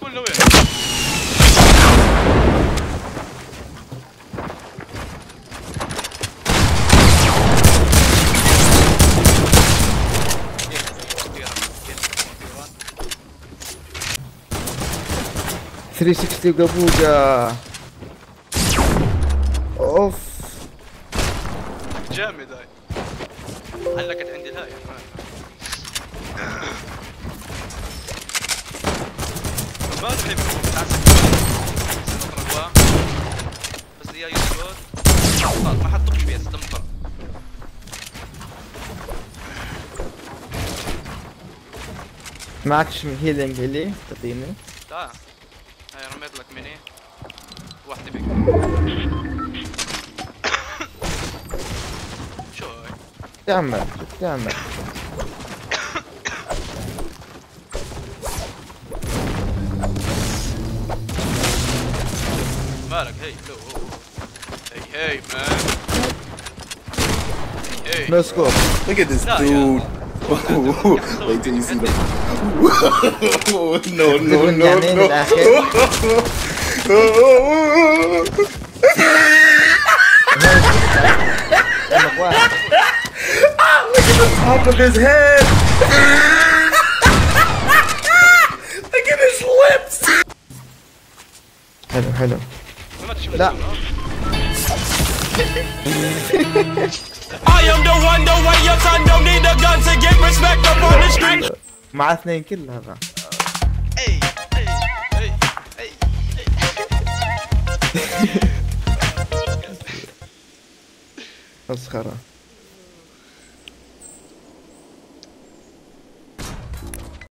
كله وين ثري سكستي أوف. جامد هاي. هلا كانت عندي هاي تحب بس يا ما حطوك بيس دمطر معك شم هيلينج اللي تعطيني تعال هاي رميت لك ميني واحدة بيك شو هاي تعمل. Caraca, hey, oh, hey, hey, man. Hey, hey. No scope. Look at this nah, dude. Yeah. Wait till you see that. no, no, no, no. look at the top of his head. look at his lips. Hello, hello. لا. مع اثنين كل هذا. مسخرة.